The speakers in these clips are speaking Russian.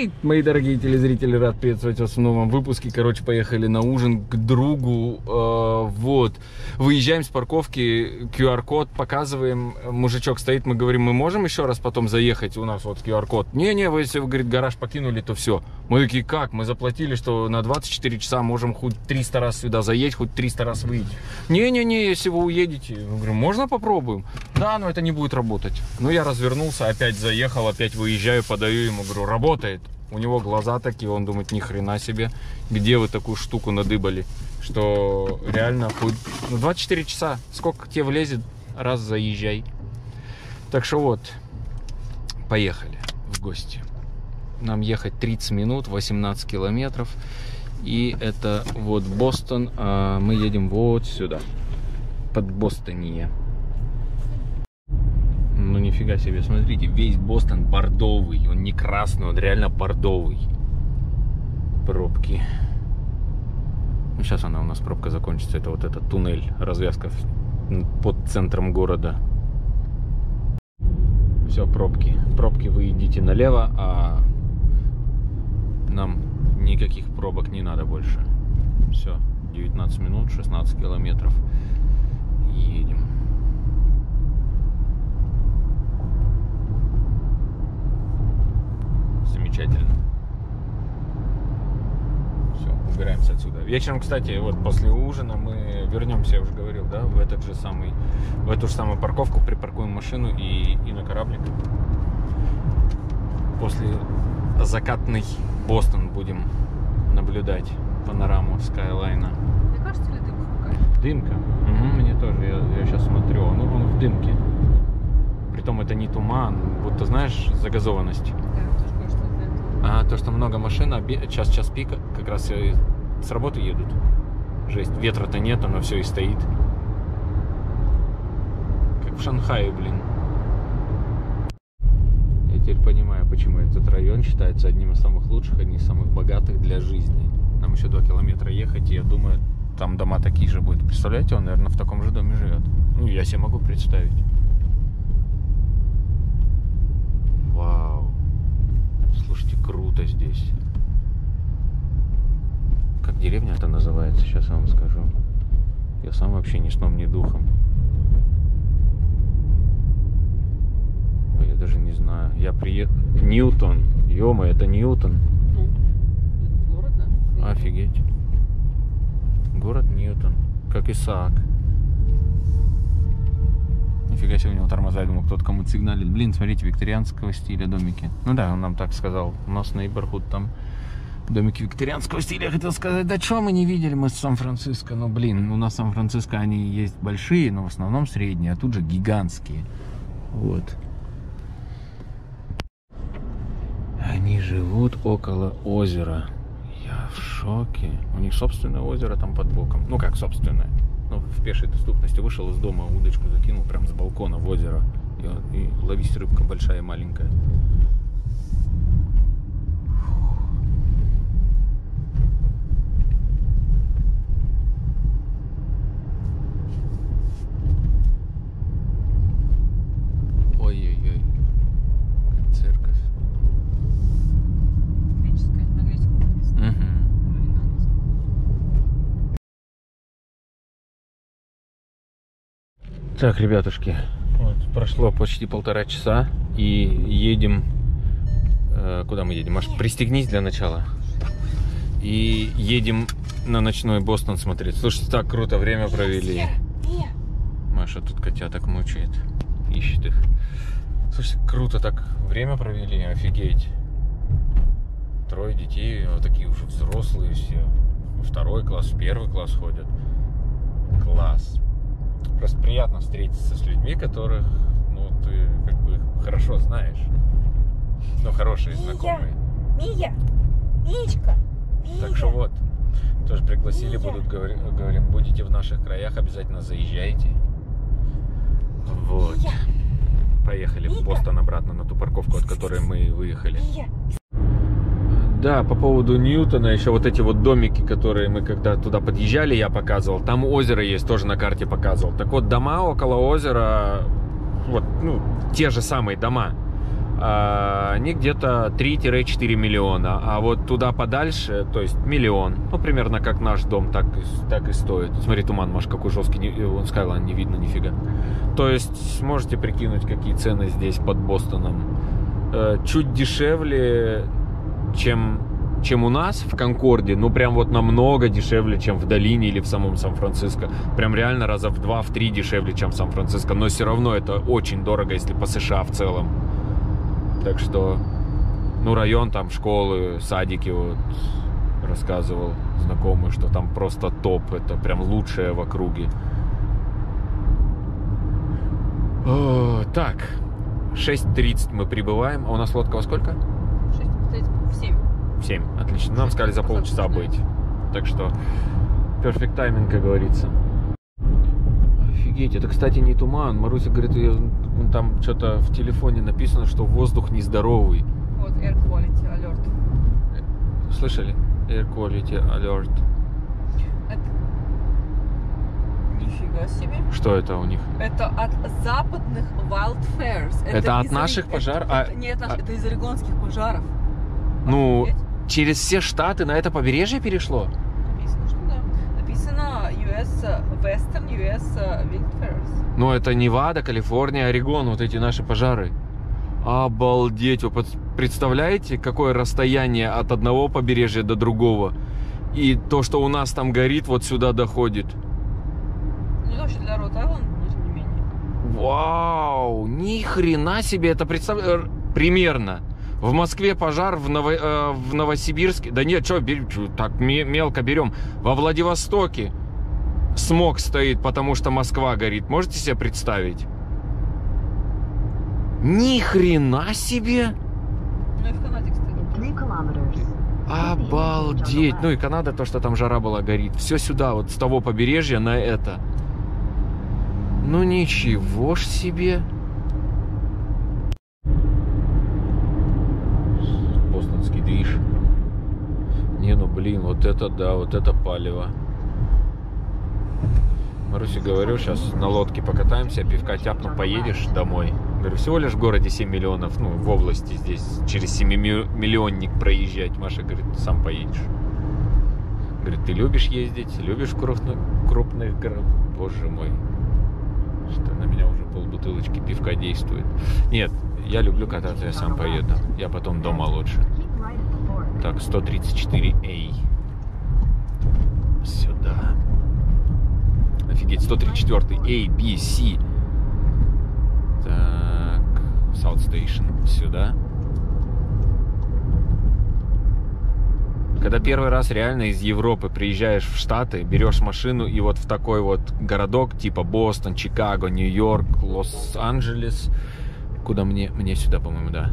Эй, мои дорогие телезрители, рад приветствовать вас в новом выпуске. Короче, поехали на ужин к другу. Э, вот. Выезжаем с парковки, QR-код показываем. Мужичок стоит, мы говорим, мы можем еще раз потом заехать? У нас вот QR-код. Не-не, вы, если говорит, гараж покинули, то все. Мы такие, как? Мы заплатили, что на 24 часа можем хоть 300 раз сюда заехать, хоть 300 раз выйти. Не-не-не, если вы уедете. Мы говорим, можно попробуем? Да, но это не будет работать. Ну, я развернулся, опять заехал, опять выезжаю, подаю ему, говорю, работает. У него глаза такие, он думает, ни хрена себе, где вы такую штуку надыбали, что реально хоть ну, 24 часа, сколько тебе влезет, раз заезжай. Так что вот, поехали в гости. Нам ехать 30 минут, 18 километров. И это вот Бостон, а мы едем вот сюда, под Бостония. Нифига себе, смотрите, весь Бостон бордовый, он не красный, он реально бордовый. Пробки. Ну, сейчас она у нас пробка закончится, это вот этот туннель, развязка под центром города. Все, пробки. Пробки вы идите налево, а нам никаких пробок не надо больше. Все, 19 минут, 16 километров. Едем. Замечательно. Все, убираемся отсюда. Вечером, кстати, вот после ужина мы вернемся, я уже говорил, да, в этот же самый, в эту же самую парковку, припаркуем машину и, и на кораблик. После закатный Бостон будем наблюдать панораму Скайлайна. Мне кажется, ли дымка какая-то? Дымка? Угу, мне тоже, я, я сейчас смотрю, он, он в дымке. Притом это не туман, будто, знаешь, загазованность. Да, тоже кажется, вот это. А то, что много машин, оби- час час пика, как раз с работы едут. Жесть, ветра-то нет, оно все и стоит. Как в Шанхае, блин. Я теперь понимаю, почему этот район считается одним из самых лучших, одним из самых богатых для жизни. Нам еще 2 километра ехать, и я думаю, там дома такие же будут. Представляете, он, наверное, в таком же доме живет. Ну, я себе могу представить. Вау. Слушайте, круто здесь. Как деревня это называется, сейчас я вам скажу. Я сам вообще ни сном, ни духом. Ой, я даже не знаю. Я приехал... Ньютон. ё это Ньютон. Ну, это город, да? Офигеть. Город Ньютон. Как Исаак. Нифига себе у него тормоза, я думал, кто-то кому-то сигналит. Блин, смотрите, викторианского стиля домики. Ну да, он нам так сказал. У нас нейборхуд там домики викторианского стиля. Я хотел сказать, да что мы не видели, мы с Сан-Франциско. Ну блин, у нас в Сан-Франциско они есть большие, но в основном средние, а тут же гигантские. Вот. Они живут около озера. Я в шоке. У них собственное озеро там под боком. Ну как собственное? Ну, в пешей доступности. Вышел из дома, удочку закинул прям с балкона в озеро. И, и ловись рыбка большая и маленькая. Ой-ой-ой. Церковь. Греческая, на греческом написано. Угу. Ой, на английском. Так, ребятушки, вот, прошло почти полтора часа и едем. э, куда мы едем? Маш, пристегнись для начала. И едем на ночной Бостон смотреть. Слушайте, так круто время провели. Маша тут котяток мучает, ищет их. Слушайте, круто так время провели, офигеть. Трое детей, вот такие уже взрослые все. Второй класс, в первый класс ходят. Класс. Просто приятно встретиться с людьми, которых, ну, ты как бы хорошо знаешь. Ну, хорошие Мия. знакомые. Мия! Миечка! Так что вот, тоже пригласили, Мия. будут, говори- говорим, будете в наших краях, обязательно заезжайте. Вот. Мия! Поехали в Мия. Бостон обратно на ту парковку, от которой мы выехали. Мия! Да, по поводу Ньютона, еще вот эти вот домики, которые мы когда туда подъезжали, я показывал. Там озеро есть, тоже на карте показывал. Так вот, дома около озера, вот, ну, те же самые дома. а, они где-то 3-4 миллиона. А вот туда подальше, то есть миллион. Ну, примерно как наш дом, так, так и стоит. Смотри, туман, Маш, какой жесткий. Вон skyline не видно нифига. То есть можете прикинуть, какие цены здесь под Бостоном. Э, Чуть дешевле, чем, чем у нас в Конкорде. Ну, прям вот намного дешевле, чем в Долине или в самом Сан-Франциско. Прям реально раза в два, в три дешевле, чем в Сан-Франциско. Но все равно это очень дорого, если по США в целом. Так что, ну, район там, школы, садики, вот, рассказывал знакомый, что там просто топ, это прям лучшее в округе. О, так, 6.30 мы прибываем, а у нас лодка во сколько? 6, в 7. В 7, отлично. Нам сказали за полчаса быть. Так что, перфект тайминг, как говорится. Офигеть, это, кстати, не туман. Маруся говорит, там что-то в телефоне написано, что воздух нездоровый. Вот, air quality alert. Слышали? Air quality alert. Это... Нифига себе. Что это у них? Это от западных wildfires. Это от из наших Ори- пожар- это- а- это- Нет, наш- а- это из орегонских пожаров. Ну, через все штаты на это побережье перешло? Написано, что да. Написано US, э, Western US э, wildfires. Ну, это Невада, Калифорния, Орегон, вот эти наши пожары. Обалдеть! Вы представляете, какое расстояние от одного побережья до другого? И то, что у нас там горит, вот сюда доходит. Ну, вообще для Рот но тем не менее. Вау! Ни хрена себе! Это представляешь? Примерно. В Москве пожар, в, Ново- э, в Новосибирске... Да нет, что, так ме- мелко берем. Во Владивостоке смог стоит, потому что Москва горит. Можете себе представить? Ни хрена себе! Ну и в Канаде, кстати. Three kilometers. Обалдеть! Ну и Канада, то, что там жара была, горит. Все сюда, вот с того побережья на это. Ну ничего ж себе! Не, ну блин, вот это да, вот это палево. Марусе говорю, сейчас на лодке покатаемся, пивка тяпну, поедешь домой. Говорю, всего лишь в городе 7 миллионов, ну, в области здесь через 7 миллионник проезжать. Маша говорит, сам поедешь. Говорит, ты любишь ездить, любишь крупных, крупных городах. Боже мой, что на меня уже полбутылочки пивка действует. Нет, я люблю кататься, я сам поеду. Я потом дома лучше. Так, 134A. Сюда. Офигеть, 134 A, B, C. Так, South Station. Сюда. Когда первый раз реально из Европы приезжаешь в Штаты, берешь машину и вот в такой вот городок, типа Бостон, Чикаго, Нью-Йорк, Лос-Анджелес, куда мне, мне сюда, по-моему, да.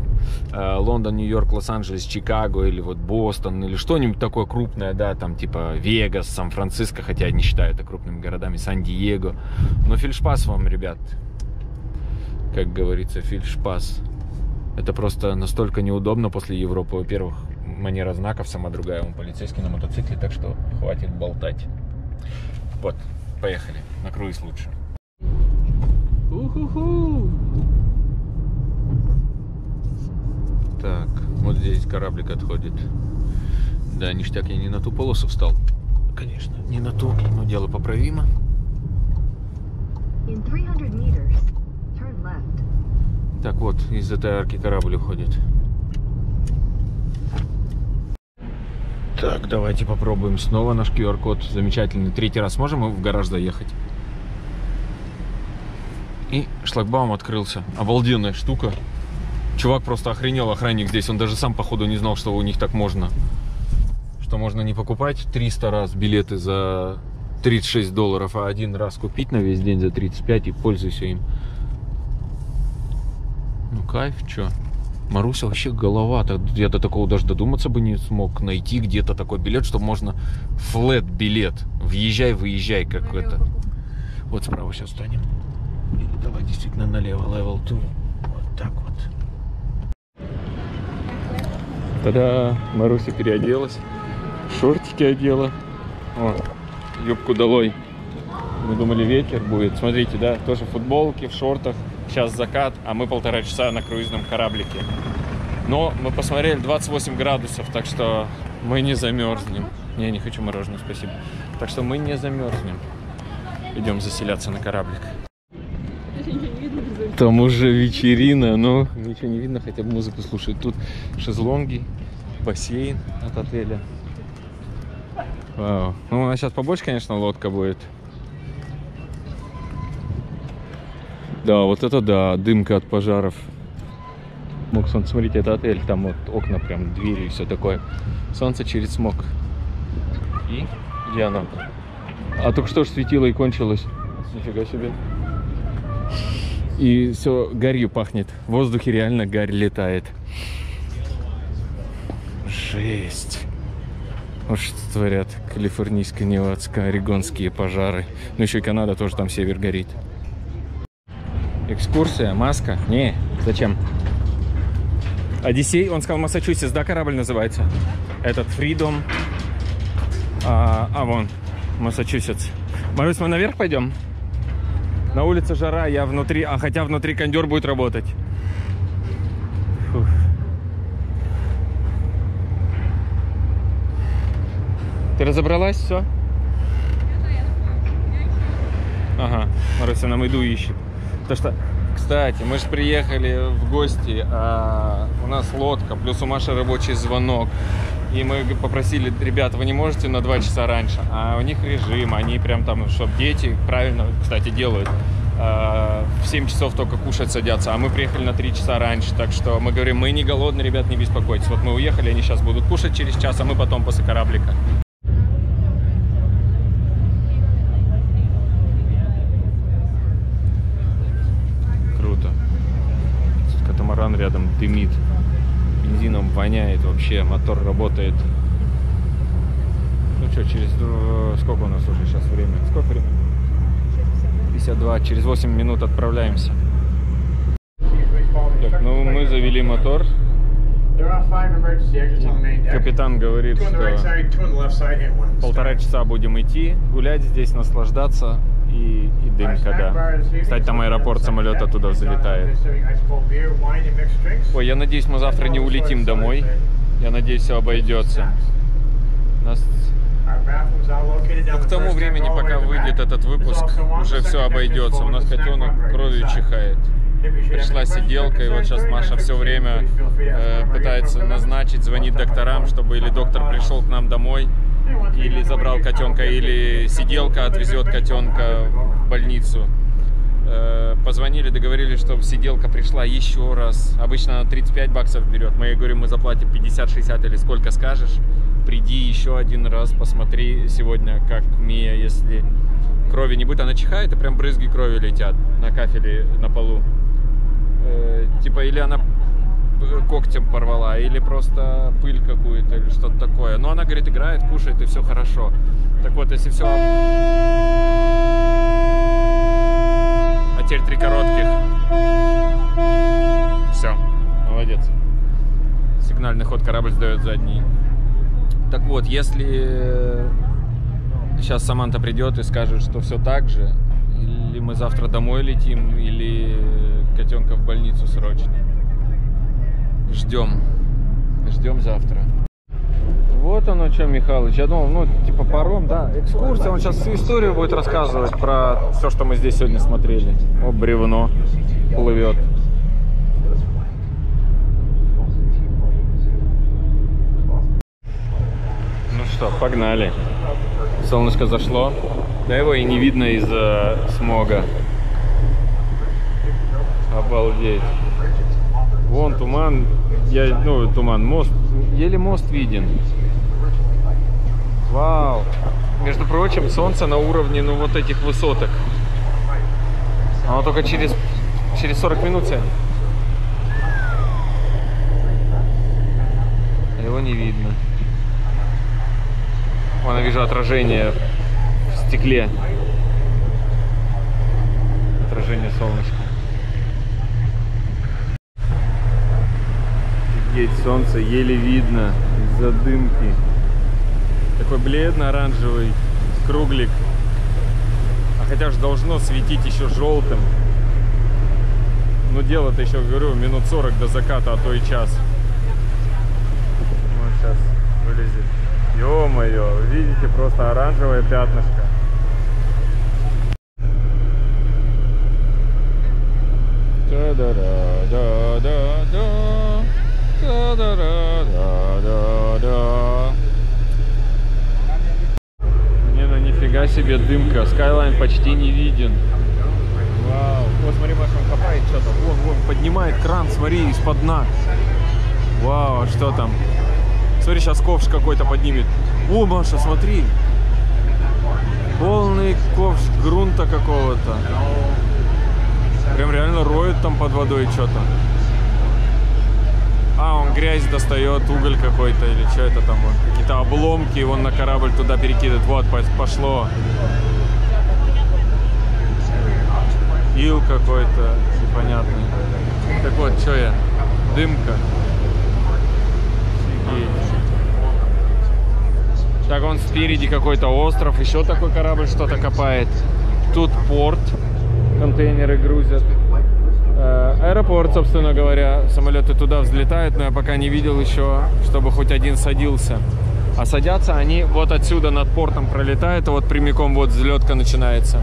Э, Лондон, Нью-Йорк, Лос-Анджелес, Чикаго или вот Бостон или что-нибудь такое крупное, да, там типа Вегас, Сан-Франциско, хотя я не считаю это крупными городами, Сан-Диего. Но фельдшпас вам, ребят, как говорится, фельдшпас. Это просто настолько неудобно после Европы. Во-первых, манера знаков сама другая, он полицейский на мотоцикле, так что хватит болтать. Вот, поехали, на круиз лучше. Уху-ху. Так, вот здесь кораблик отходит. Да, ништяк, я не на ту полосу встал. Конечно, не на ту, но дело поправимо. In 300 meters, turn left. Так вот, из этой арки корабль уходит. Так, давайте попробуем снова наш QR-код. Замечательный. Третий раз можем мы в гараж заехать? И шлагбаум открылся. Обалденная штука. Чувак просто охренел, охранник здесь. Он даже сам, походу, не знал, что у них так можно. Что можно не покупать 300 раз билеты за 36 долларов, а один раз купить на весь день за 35 и пользуйся им. Ну кайф, чё? Маруся вообще голова. Я до такого даже додуматься бы не смог найти где-то такой билет, чтобы можно флет билет. Въезжай, выезжай, как это. Вот справа сейчас станем. Или давай действительно налево, level 2. Вот так вот. Тогда Маруся переоделась. Шортики одела. О, юбку долой. Мы думали ветер будет. Смотрите, да, тоже в футболке, в шортах. Сейчас закат, а мы полтора часа на круизном кораблике. Но мы посмотрели 28 градусов, так что мы не замерзнем. Не, не хочу мороженое, спасибо. Так что мы не замерзнем. Идем заселяться на кораблик. Там уже вечерина, но ничего не видно, хотя бы музыку слушать. Тут шезлонги, бассейн от отеля. Вау. Ну, у нас сейчас побольше, конечно, лодка будет. Да, вот это да, дымка от пожаров. Мог солнце, смотрите, это отель, там вот окна, прям двери и все такое. Солнце через смог. И где оно? А только что ж светило и кончилось. Нифига себе. И все гарью пахнет. В воздухе реально гарь летает. Жесть. Вот что творят калифорнийско-невадско-орегонские пожары. Ну еще и Канада тоже там север горит. Экскурсия, маска. Не, зачем? Одиссей, он сказал Массачусетс, да, корабль называется? Этот Freedom. А, а вон, Массачусетс. Марусь, мы наверх пойдем? На улице жара, я внутри, а хотя внутри кондер будет работать. Фух. Ты разобралась, все? Ага, Маруся нам еду ищет. Потому что, кстати, мы же приехали в гости, а у нас лодка, плюс у Маши рабочий звонок. И мы попросили, ребят, вы не можете на два часа раньше, а у них режим, они прям там, чтобы дети правильно, кстати, делают. а, В 7 часов только кушать садятся, а мы приехали на 3 часа раньше, так что мы говорим, мы не голодные, ребят, не беспокойтесь. Вот мы уехали, они сейчас будут кушать через час, а мы потом после кораблика. Круто. Катамаран рядом дымит. Воняет вообще, мотор работает. Ну что, через... Сколько у нас уже сейчас время? Сколько времени? 52. Через 8 минут отправляемся. Так, ну мы завели мотор. Капитан говорит, что полтора часа будем идти, гулять здесь, наслаждаться и, и дымка, да. Кстати, там аэропорт, самолет оттуда uh, взлетает. Ой, я надеюсь, мы завтра не улетим домой. Я надеюсь, все обойдется. Нас Ну, к тому времени, пока выйдет этот выпуск, уже все обойдется. У нас котенок кровью чихает. Пришла сиделка, и вот сейчас Маша все время э, пытается назначить, звонить programs. докторам, чтобы или доктор пришел к нам домой, или забрал котенка, или сиделка отвезет котенка в больницу. Э, Позвонили, договорились, чтобы сиделка пришла еще раз. Обычно она 35 баксов берет. Мы ей говорим, мы заплатим 50-60 или сколько скажешь. Приди еще один раз, посмотри сегодня, как Мия, если крови не будет. Она чихает, и прям брызги крови летят на кафеле, на полу. Э, Типа, или она когтем порвала, или просто пыль какую-то, или что-то такое. Но она, говорит, играет, кушает, и все хорошо. Так вот, если все... А теперь три коротких. Все, молодец. Сигнальный ход корабль сдает задний. Так вот, если сейчас Саманта придет и скажет, что все так же, или мы завтра домой летим, или котенка в больницу срочно. Ждем. Ждем завтра. Вот оно что, Михалыч. Я думал, ну, типа паром, да, экскурсия. Он сейчас всю историю будет рассказывать про все, что мы здесь сегодня смотрели. О, бревно плывет. Ну что, погнали. Солнышко зашло. Да его и не видно из-за смога. Обалдеть. Вон туман. Я, ну, туман, мост. Еле мост виден. Вау. Между прочим, солнце на уровне, ну, вот этих высоток. Оно только через, через 40 минут сядет. Его не видно. Вон я вижу отражение в стекле. Отражение солнышка. Офигеть, солнце еле видно из-за дымки. Такой бледно-оранжевый круглик. А хотя же должно светить еще желтым. Ну, дело-то еще, говорю, минут 40 до заката, а то и час. Вот сейчас вылезет. Ё-моё, видите, просто оранжевое пятнышко. Не, ну нифига себе дымка. Skyline почти не виден. Вау. Вот смотри, Маша, он копает что-то. Вон, вон, поднимает кран, смотри, из-под дна. Вау, а что там? Смотри, сейчас ковш какой-то поднимет. О, Маша, смотри. Полный ковш грунта какого-то. Прям реально роет там под водой что-то. А, он грязь достает, уголь какой-то или что это там? вон, Какие-то обломки, вон на корабль туда перекидывает. Вот, по- пошло. Ил какой-то непонятный. Так вот, что я? Дымка. Офигеть. Так, он спереди какой-то остров, еще такой корабль что-то копает. Тут порт, контейнеры грузят. Э, Аэропорт, собственно говоря, самолеты туда взлетают, но я пока не видел еще, чтобы хоть один садился. А садятся они вот отсюда над портом пролетают, и вот прямиком вот взлетка начинается.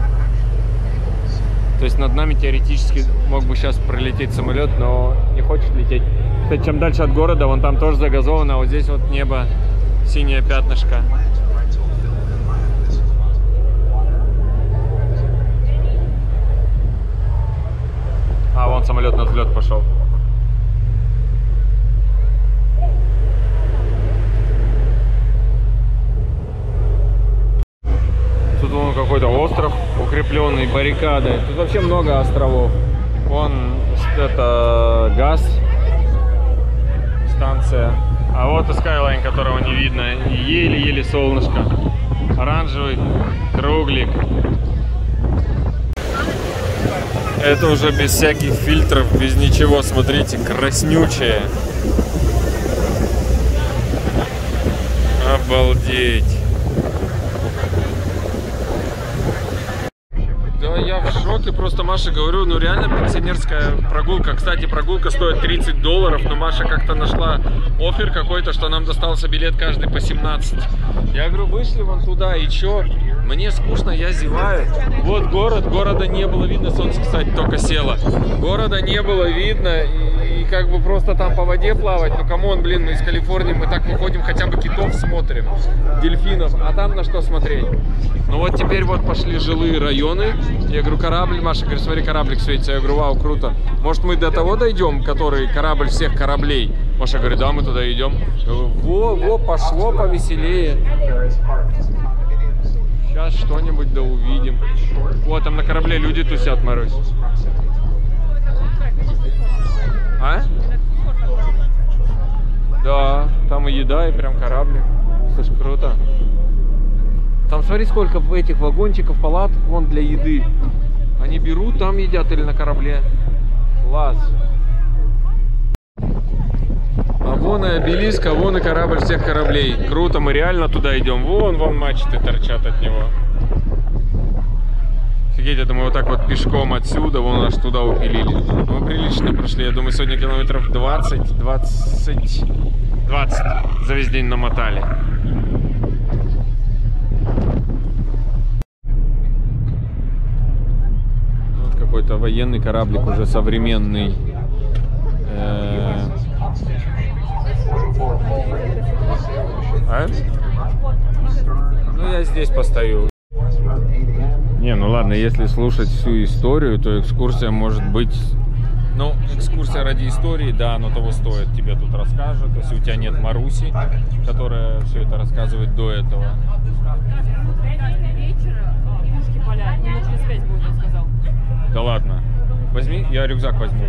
То есть над нами теоретически мог бы сейчас пролететь самолет, но не хочет лететь. Кстати, чем дальше от города, вон там тоже загазовано, а вот здесь вот небо, синее пятнышко. Вон самолет на взлет пошел. Тут вон какой-то остров укрепленный, баррикады. Тут вообще много островов. Вон это газ, станция. А вот и Skyline, которого не видно. Еле-еле солнышко. Оранжевый круглик. Это уже без всяких фильтров, без ничего. Смотрите, краснючее. Обалдеть. Да, я в шоке, просто Маша говорю, ну реально пенсионерская прогулка. Кстати, прогулка стоит 30 долларов, но Маша как-то нашла offer какой-то, что нам достался билет каждый по 17. Я говорю, вышли вон туда, и чё? Мне скучно, я зеваю. Вот город, города не было видно, солнце, кстати, только село. Города не было видно, и, и как бы просто там по воде плавать. Ну, come on, блин, мы из Калифорнии, мы так выходим, хотя бы китов смотрим, дельфинов, а там на что смотреть? Ну вот теперь вот пошли жилые районы. Я говорю, корабль, Маша говорит, смотри, кораблик светится. Я говорю, вау, круто. Может, мы до того дойдем, который корабль всех кораблей? Маша говорит, да, мы туда идем. Во, во, пошло повеселее. Сейчас что-нибудь да увидим. Вот, там на корабле люди тусят, Марусь. А? Да, там и еда, и прям кораблик. Слушай, круто. Там смотри, сколько в этих вагончиков, палаток вон для еды. Они берут, там едят или на корабле. Класс. А вон и обелиск, а вон и корабль всех кораблей. Круто, мы реально туда идем. Вон, вон мачты торчат от него. Офигеть, это мы вот так вот пешком отсюда, вон аж туда упилили. Мы прилично прошли. Я думаю, сегодня километров 20, 20, 20 за весь день намотали. Вот какой-то военный кораблик уже современный. А? Ну, я здесь постою. Не, ну ладно, если слушать всю историю, то экскурсия может быть... Ну, экскурсия ради истории, да, оно того стоит. Тебе тут расскажут, если у тебя нет Маруси, которая все это рассказывает до этого. Да ладно. Возьми, я рюкзак возьму.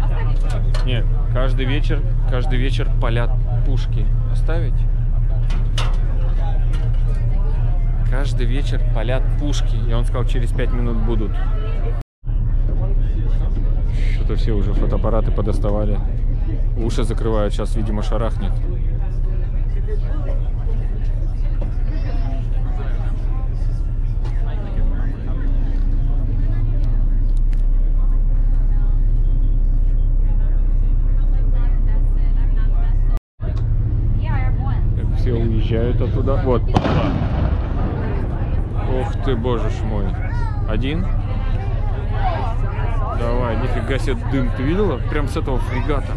Нет, каждый вечер, каждый вечер палят пушки. Оставить? Каждый вечер палят пушки. И он сказал, через пять минут будут. Что-то все уже фотоаппараты подоставали. Уши закрывают, сейчас, видимо, шарахнет. Выезжают оттуда. Вот, пошла. Ух ты, боже ж мой. Один? Давай, нифига себе дым. Ты видела? Прям с этого фрегата.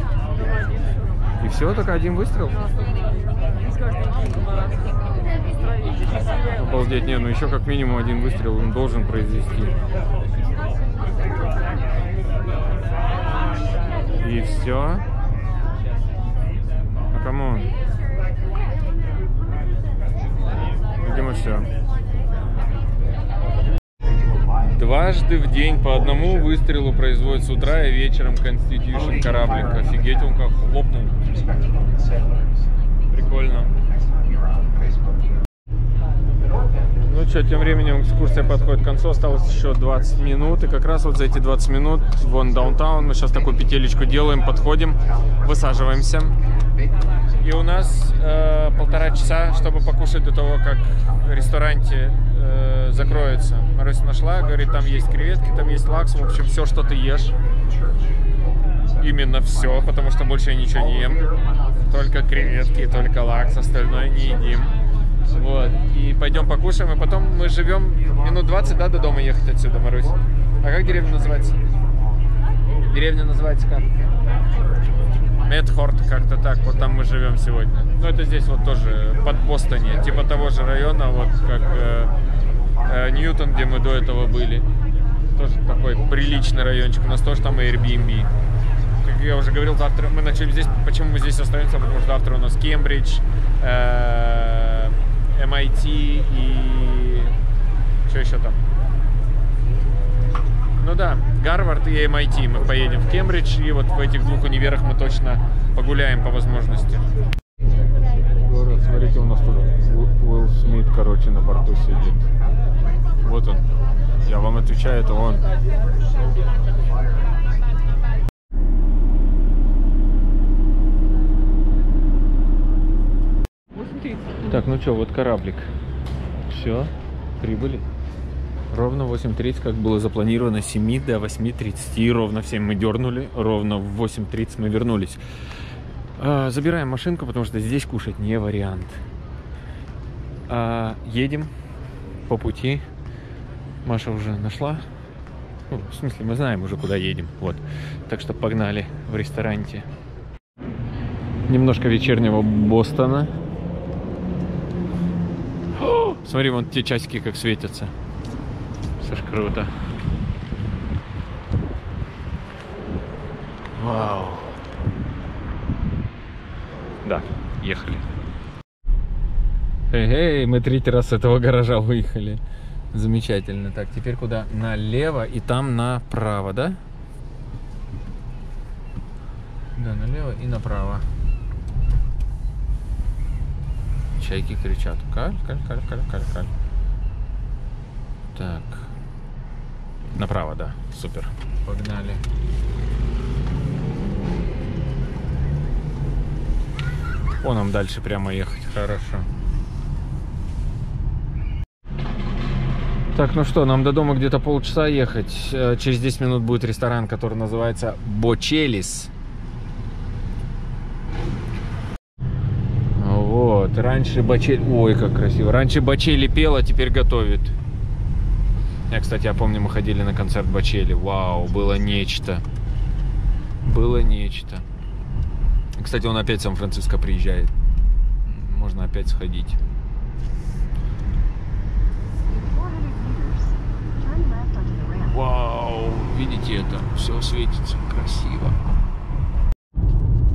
И все, только один выстрел? Обалдеть, не, ну еще как минимум один выстрел он должен произвести. И все. А кому? Видимо, все. Дважды в день по одному выстрелу производят с утра и вечером Constitution кораблик. Офигеть, он как лопнул. Прикольно. Ну что, тем временем экскурсия подходит к концу, осталось еще 20 минут, и как раз вот за эти 20 минут, вон даунтаун, мы сейчас такую петелечку делаем, подходим, высаживаемся. И у нас э, полтора часа, чтобы покушать до того, как в ресторанте э, закроется. Маруся нашла, говорит, там есть креветки, там есть лакс, в общем, все, что ты ешь. Именно все, потому что больше я ничего не ем. Только креветки, только лакс, остальное не едим. Вот. И пойдем покушаем, и потом мы живем минут 20, да, до дома ехать отсюда, Марусь? А как деревня называется? Деревня называется как? Медхорт, как-то так. Вот там мы живем сегодня. Ну, это здесь вот тоже под Бостоне, типа того же района, вот как э, э, Ньютон, где мы до этого были. Тоже такой приличный райончик. У нас тоже там Airbnb. Как я уже говорил, завтра мы начали здесь. Почему мы здесь остаемся? Потому что завтра у нас Кембридж, э, MIT и что еще там? Ну да, Гарвард и MIT. Мы поедем в Кембридж, и вот в этих двух универах мы точно погуляем по возможности. Город, смотрите, у нас тут Уилл Смит, короче, на борту сидит. Вот он. Я вам отвечаю, это он. Так, ну что, вот кораблик. Все, прибыли. Ровно 8.30, как было запланировано, с 7 до 8.30. И ровно в 7 мы дернули, ровно в 8.30 мы вернулись. А, забираем машинку, потому что здесь кушать не вариант. А, едем по пути. Маша уже нашла. Ну, в смысле, мы знаем уже, куда едем. Вот. Так что погнали в ресторанте. Немножко вечернего Бостона. Смотри, вон те часики как светятся. Все ж круто. Вау. Да, ехали. Эй, мы третий раз с этого гаража выехали. Замечательно. Так, теперь куда? Налево и там направо, да? Да, налево и направо. Чайки кричат. Каль, каль, каль, каль, каль, каль. Так. Направо, да. Супер. Погнали. О, нам дальше прямо ехать. Хорошо. Так, ну что, нам до дома где-то полчаса ехать. Э, Через 10 минут будет ресторан, который называется Бочелис. Вот, раньше Бочели... Ой, как красиво. Раньше Бочели пела, теперь готовит. Я, кстати, я помню, мы ходили на концерт Бочели. Вау, было нечто. Было нечто. Кстати, он опять в Сан-Франциско приезжает. Можно опять сходить. 400 meters. Turn left onto the ramp. Вау, видите это? Все светится красиво.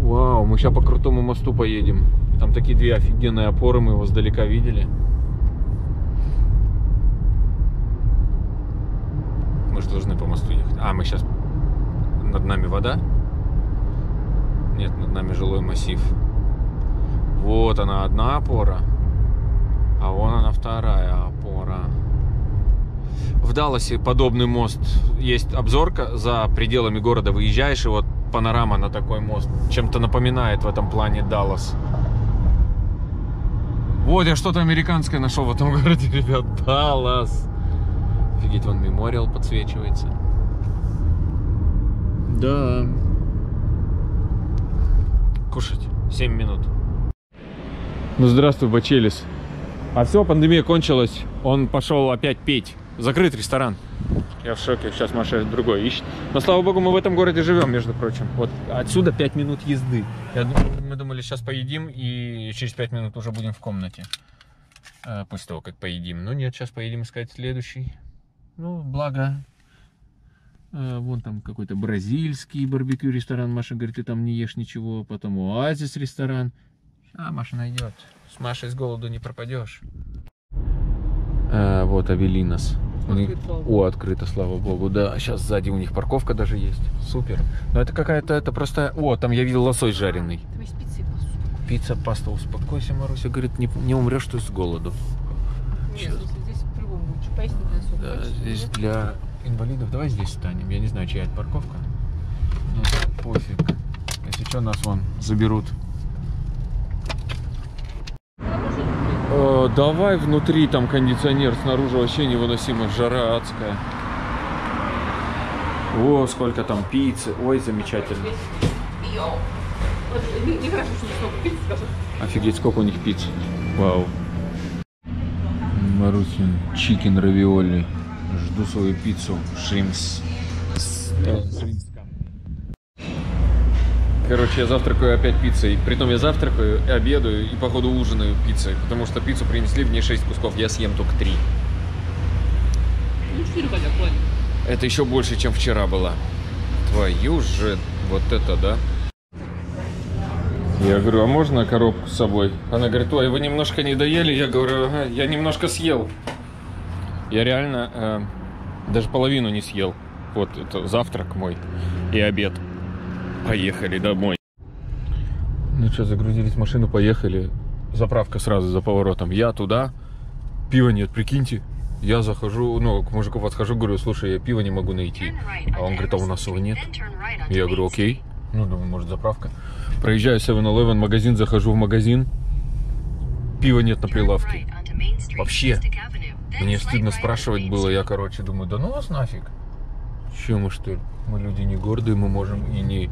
Вау, мы сейчас по крутому мосту поедем. Там такие две офигенные опоры, мы его сдалека видели. Мы же должны по мосту ехать. А, мы сейчас... Над нами вода? Нет, над нами жилой массив. Вот она, одна опора. А вон она, вторая опора. В Далласе подобный мост. Есть обзорка за пределами города. Выезжаешь, и вот панорама на такой мост. Чем-то напоминает в этом плане Даллас. Вот я что-то американское нашел в этом городе, ребят. Даллас. Офигеть, вон мемориал подсвечивается. Да. Кушать. 7 минут. Ну здравствуй, Бачелис. А все, пандемия кончилась. Он пошел опять петь. Закрыт ресторан. Я в шоке. Сейчас Маша другой ищет. Но слава богу, мы в этом городе живем, между прочим. Вот отсюда 5 минут езды. Я дум- мы думали, сейчас поедим и через 5 минут уже будем в комнате. Э, После того, как поедим. Но нет, сейчас поедем искать следующий. Ну, благо. э, Вон там какой-то бразильский барбекю ресторан. Маша говорит, ты там не ешь ничего. Потом оазис ресторан. А, Маша найдет. С Машей с голоду не пропадешь. А, вот Авелинос. Открыт, О, открыто, слава богу. Да, сейчас сзади у них парковка даже есть. Супер. Но это какая-то, это просто... О, там я видел лосось жареный. Там есть пицца и пасту. Пицца, паста, успокойся, Маруся. Говорит, не, не умрешь ты с голоду. Нет, суп? Да, Хочешь? здесь Нет? для инвалидов. Давай здесь станем. Я не знаю, чья это парковка. Ну, пофиг. Если что, нас вон заберут. Э, давай внутри там кондиционер, снаружи вообще невыносимо, жара адская. О, сколько там пиццы. Ой, замечательно. Пиццы. Офигеть, сколько у них пиц. Вау. Марусин, чикен равиоли. Жду свою пиццу. Шримс. Короче, я завтракаю опять пиццей. Притом я завтракаю, обедаю и походу ужинаю пиццей. Потому что пиццу принесли, в ней 6 кусков, я съем только 3. Ну, четыре хотя бы, ладно. Это еще больше, чем вчера была. Твою же, вот это да. Я говорю, а можно коробку с собой? Она говорит, ой, вы немножко не доели? Я говорю, ага, я немножко съел. Я реально э, даже половину не съел. Вот это завтрак мой и обед. Поехали домой. Ну что, загрузились в машину, поехали. Заправка сразу за поворотом. Я туда, пива нет, прикиньте. Я захожу, ну, к мужику подхожу, говорю, слушай, я пива не могу найти. А он говорит, а у нас его нет. Я говорю, окей. Ну, думаю, может, заправка. Проезжаю 7-Eleven, магазин, захожу в магазин. Пива нет на прилавке. Вообще. Мне стыдно спрашивать было. Я, короче, думаю, да ну вас нафиг. Че мы, что ли? Мы люди не гордые, мы можем и не...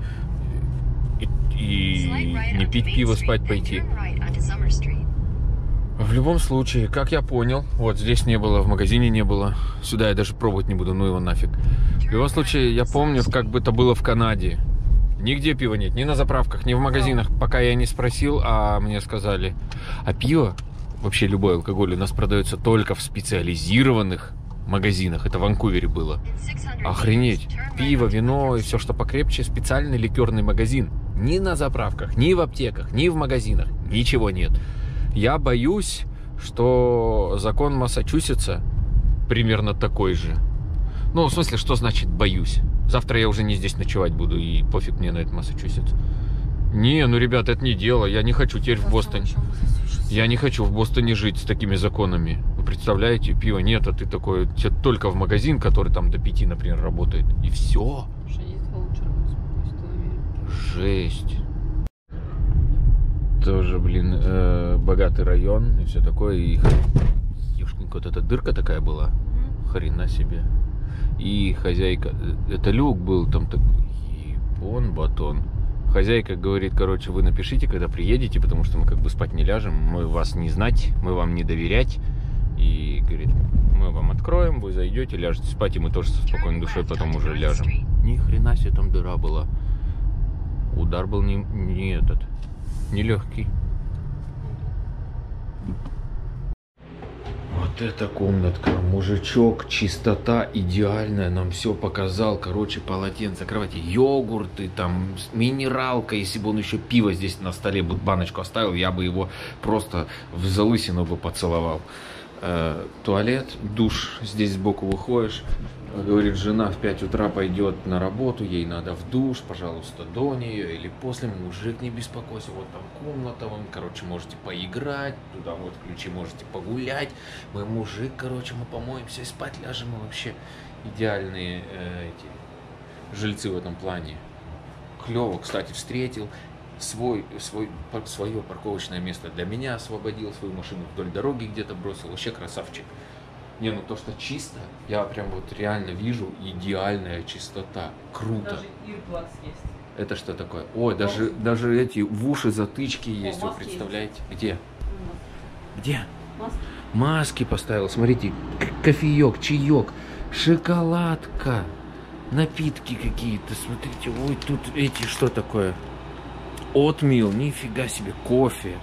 И, и не пить пиво, спать пойти. В любом случае, как я понял, вот здесь не было, в магазине не было. Сюда я даже пробовать не буду, ну его нафиг. В любом случае, я помню, как бы это было в Канаде. Нигде пива нет, ни на заправках, ни в магазинах. Пока я не спросил, а мне сказали, а пиво, вообще любой алкоголь у нас продается только в специализированных магазинах. Это в Ванкувере было. Охренеть. Пиво, вино и все, что покрепче, специальный ликерный магазин. Ни на заправках, ни в аптеках, ни в магазинах. Ничего нет. Я боюсь, что закон Массачусетса примерно такой же. Ну, в смысле, что значит боюсь? Завтра я уже не здесь ночевать буду, и пофиг мне на этот Массачусетс. Не, ну, ребята, это не дело. Я не хочу теперь в Бостоне. Я не хочу в Бостоне жить с такими законами. Вы представляете, пива нет, а ты такой, тебе только в магазин, который там до пяти, например, работает. И все. Жесть. Тоже, блин, э, богатый район и все такое. И ешкинка, вот эта дырка такая была. Хрена себе. И хозяйка, э, это люк был там такой, ебон батон. Хозяйка говорит, короче, вы напишите, когда приедете, потому что мы как бы спать не ляжем, мы вас не знать, мы вам не доверять. И говорит, мы вам откроем, вы зайдете, ляжете спать, и мы тоже со спокойной душой потом уже ляжем. Ни хрена себе там дыра была. Удар был не, не этот, не легкий. Вот эта комнатка, мужичок, чистота идеальная, нам все показал, короче, полотенце, кровати, йогурты, там, минералка, если бы он еще пиво здесь на столе бы баночку оставил, я бы его просто в залысину бы поцеловал. Э, туалет, душ, здесь сбоку выходишь, говорит, жена в 5 утра пойдет на работу, ей надо в душ, пожалуйста, до нее или после, мужик, не беспокойся, вот там комната, вам, короче, можете поиграть, туда вот ключи можете погулять, мы мужик, короче, мы помоемся и спать ляжем, мы вообще идеальные э, эти жильцы в этом плане. Клево, кстати, встретил, свой, свой, свое парковочное место для меня освободил, свою машину вдоль дороги где-то бросил, вообще красавчик. Не, ну то, что чисто, я прям вот реально вижу идеальная чистота. Круто. Даже есть. Это что такое? Ой, даже, даже эти в уши затычки есть, вы маски представляете? Где? Где? Маски. Маски поставил. Смотрите, кофеек, чаек, шоколадка, напитки какие-то. Смотрите, ой, тут эти, что такое? Отмил, нифига себе, кофе.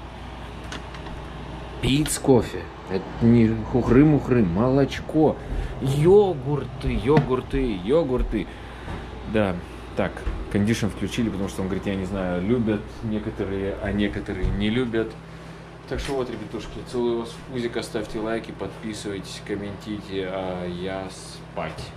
Пиц кофе. Это не хухры-мухры, молочко, йогурты, йогурты, йогурты. Да, так, кондишн включили, потому что он говорит, я не знаю, любят некоторые, а некоторые не любят. Так что вот, ребятушки, целую вас в пузико, ставьте лайки, подписывайтесь, комментируйте, а я спать.